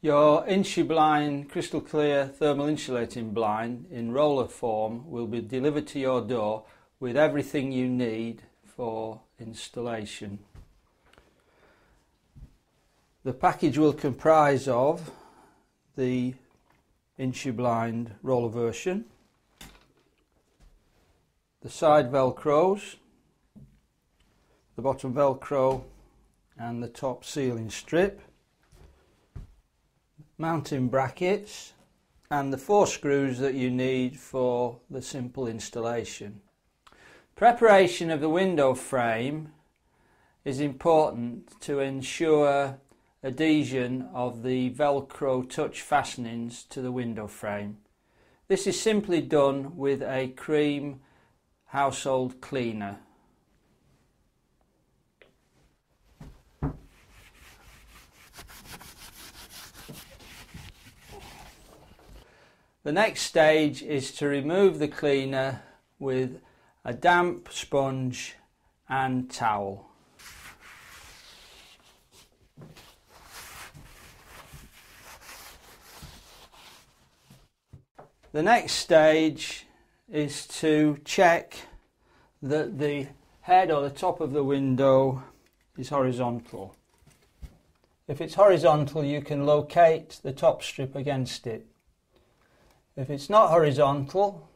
Your Insublind crystal clear thermal insulating blind in roller form will be delivered to your door with everything you need for installation. The package will comprise of the Insublind roller version, the side velcros, the bottom velcro and the top sealing strip, mounting brackets and the four screws that you need for the simple installation. Preparation of the window frame is important to ensure adhesion of the velcro touch fastenings to the window frame. This is simply done with a cream household cleaner. The next stage is to remove the cleaner with a damp sponge and towel. The next stage is to check that the head or the top of the window is horizontal. If it's horizontal, you can locate the top strip against it. If it's not horizontal,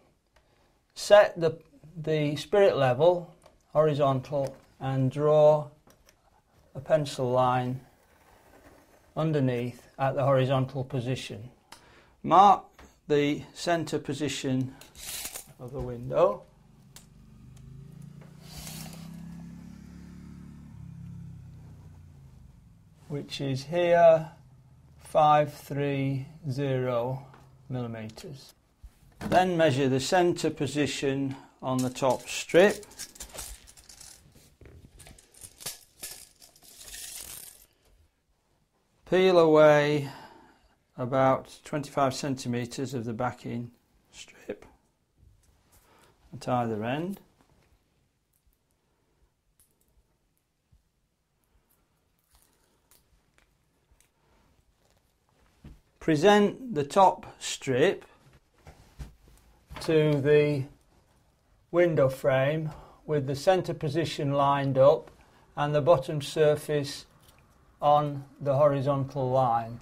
set the, the spirit level horizontal and draw a pencil line underneath at the horizontal position. Mark the center position of the window. which is here 530 millimeters. Then measure the center position on the top strip. Peel away about 25 centimeters of the backing strip at either end. Present the top strip to the window frame with the center position lined up and the bottom surface on the horizontal line.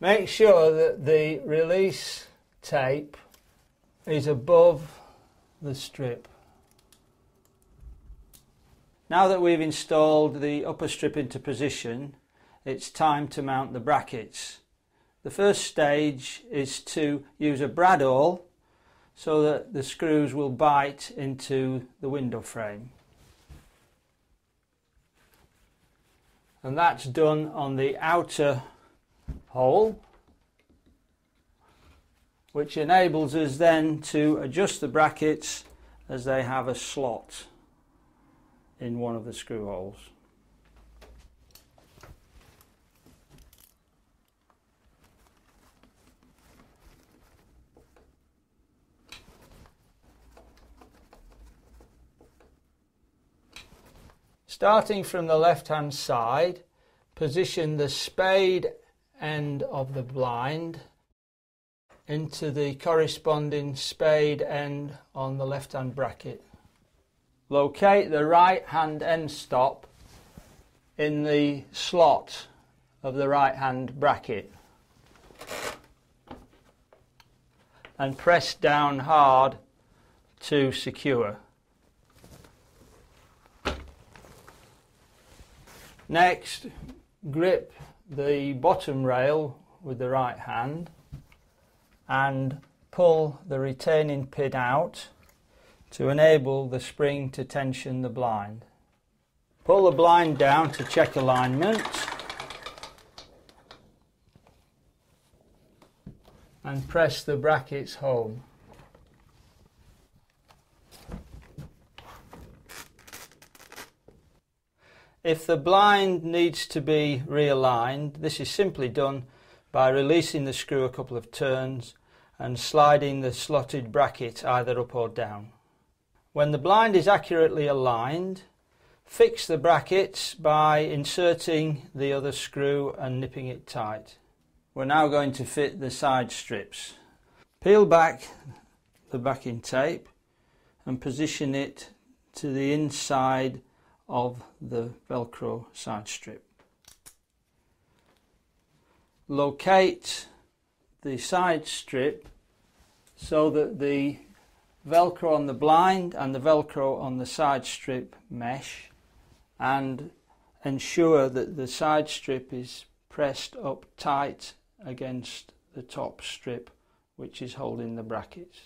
Make sure that the release tape is above the strip. Now that we've installed the upper strip into position, it's time to mount the brackets. The first stage is to use a brad awl so that the screws will bite into the window frame. And that's done on the outer hole which enables us then to adjust the brackets as they have a slot in one of the screw holes. Starting from the left hand side, position the spade end of the blind into the corresponding spade end on the left hand bracket. Locate the right hand end stop in the slot of the right hand bracket and press down hard to secure. Next, grip the bottom rail with the right hand and pull the retaining pin out to enable the spring to tension the blind. Pull the blind down to check alignment and press the brackets home. If the blind needs to be realigned, this is simply done by releasing the screw a couple of turns and sliding the slotted bracket either up or down. When the blind is accurately aligned, fix the brackets by inserting the other screw and nipping it tight. we're now going to fit the side strips. Peel back the backing tape and position it to the inside of the velcro side strip. Locate the side strip so that the velcro on the blind and the velcro on the side strip mesh and ensure that the side strip is pressed up tight against the top strip which is holding the brackets.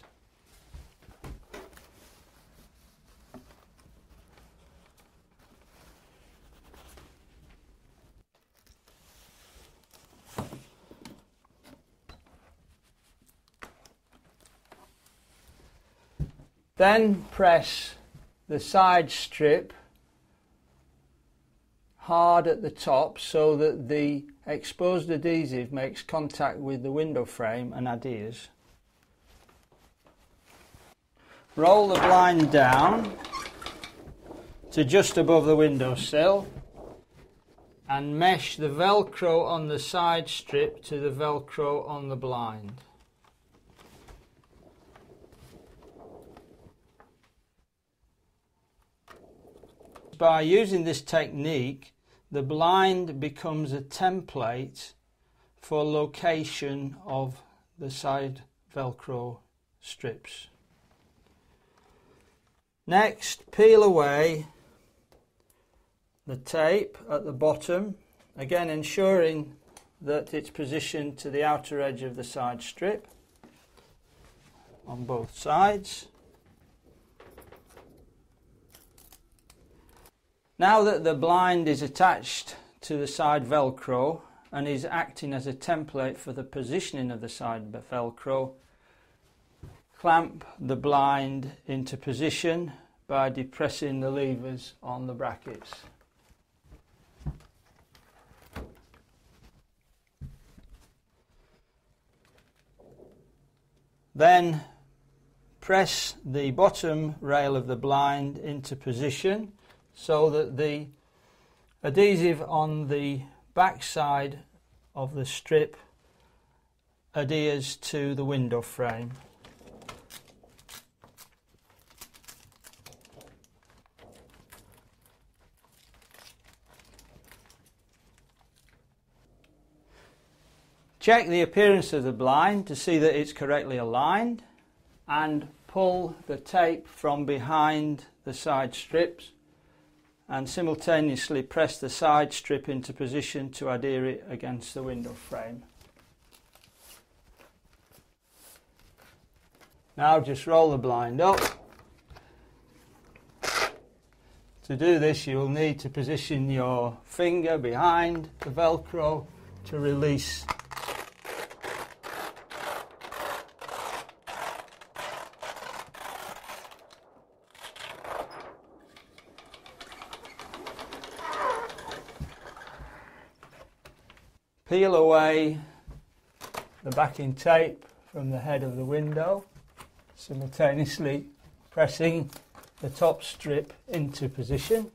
Then press the side strip hard at the top so that the exposed adhesive makes contact with the window frame and adheres. Roll the blind down to just above the windowsill and mesh the velcro on the side strip to the velcro on the blind. By using this technique, the blind becomes a template for location of the side velcro strips. Next, peel away the tape at the bottom, again ensuring that it's positioned to the outer edge of the side strip on both sides. Now that the blind is attached to the side velcro and is acting as a template for the positioning of the side velcro, clamp the blind into position by depressing the levers on the brackets. Then press the bottom rail of the blind into position so that the adhesive on the back side of the strip adheres to the window frame. Check the appearance of the blind to see that it's correctly aligned and pull the tape from behind the side strips and simultaneously press the side strip into position to adhere it against the window frame. Now just roll the blind up. To do this you'll need to position your finger behind the velcro to release Peel away the backing tape from the head of the window, simultaneously pressing the top strip into position.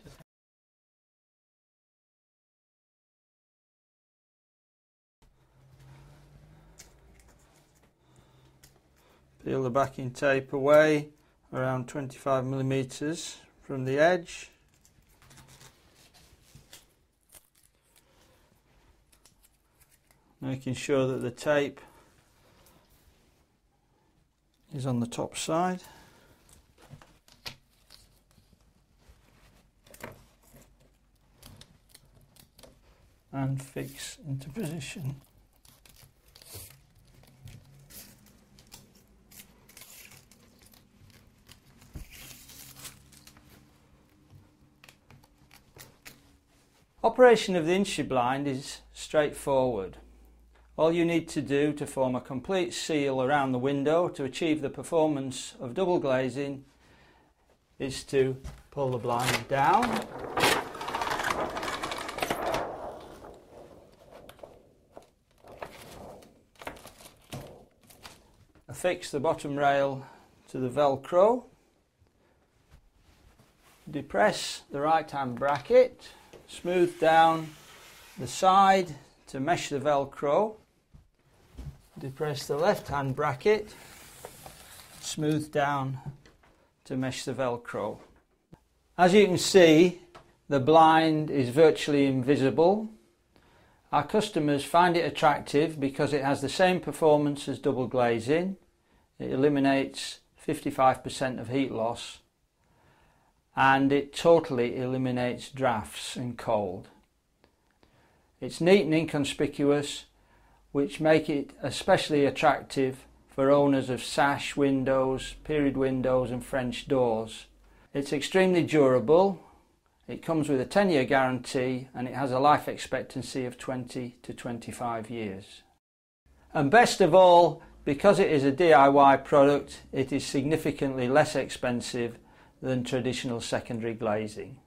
Peel the backing tape away around 25 millimeters from the edge. Making sure that the tape is on the top side. and fix into position. Operation of the Insublind is straightforward. All you need to do to form a complete seal around the window to achieve the performance of double glazing is to pull the blind down. Affix the bottom rail to the velcro. Depress the right hand bracket. Smooth down the side to mesh the velcro Depress the left hand bracket, smooth down to mesh the velcro. As you can see the blind is virtually invisible. Our customers find it attractive because it has the same performance as double glazing. It eliminates 55% of heat loss and it totally eliminates drafts and cold. It's neat and inconspicuous which make it especially attractive for owners of sash windows, period windows and French doors. It's extremely durable, it comes with a 10 year guarantee and it has a life expectancy of 20 to 25 years. And best of all, because it is a DIY product, it is significantly less expensive than traditional secondary glazing.